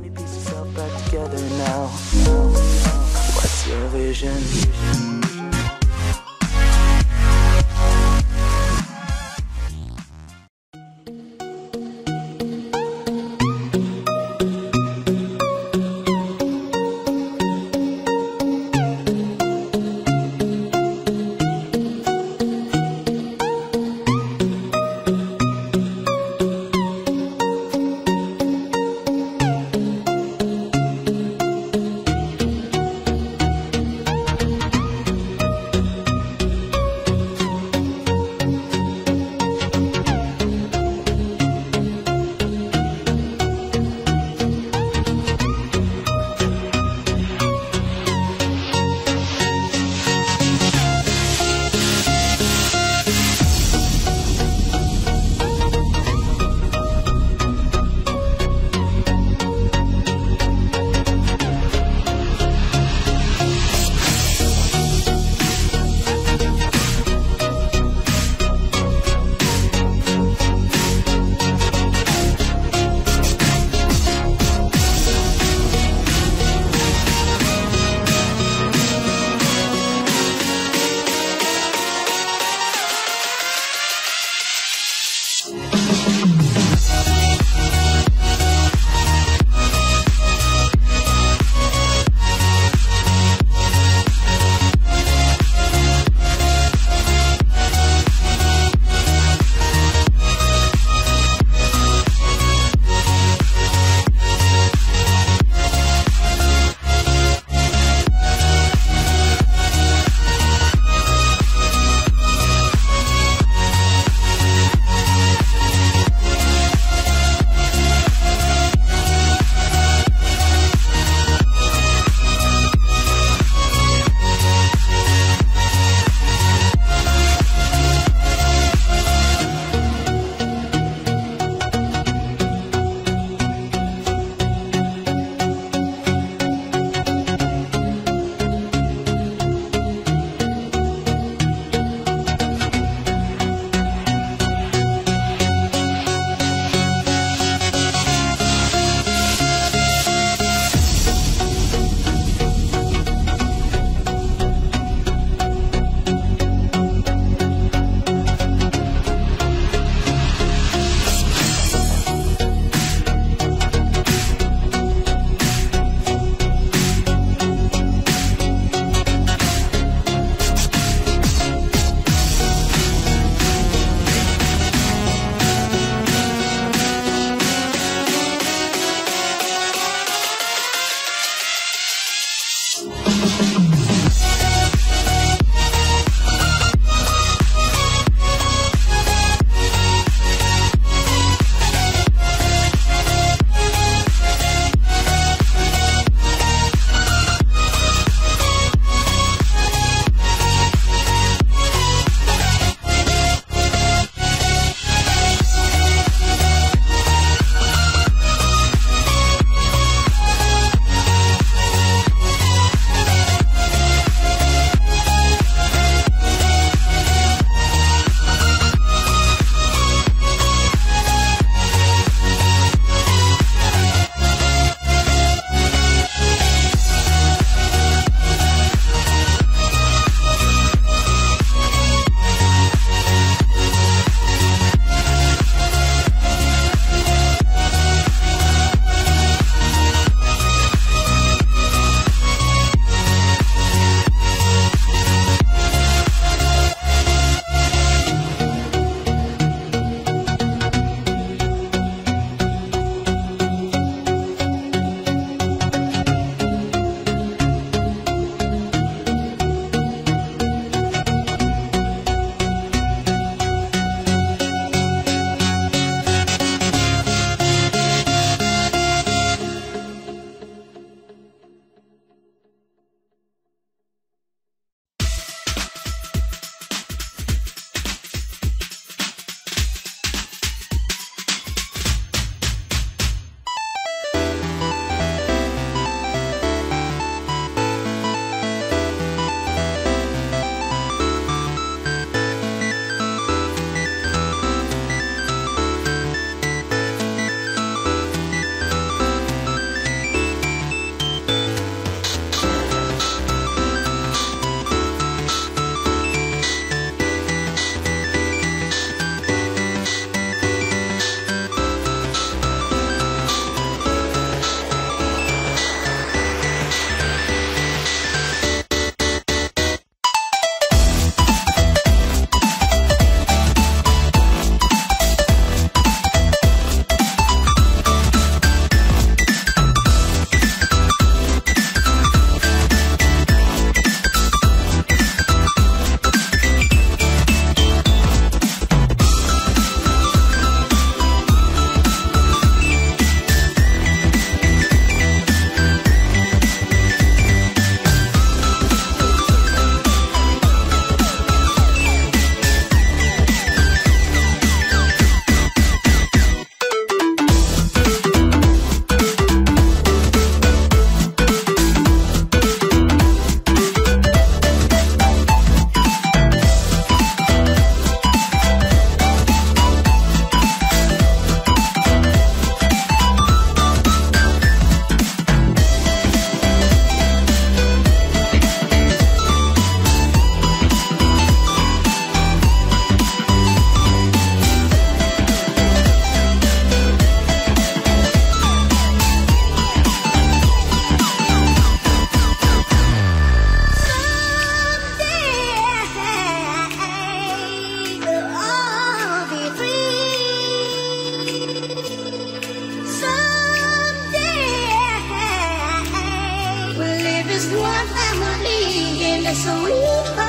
Me piece yourself back together now. What's your vision? မလီရင်ဆုံး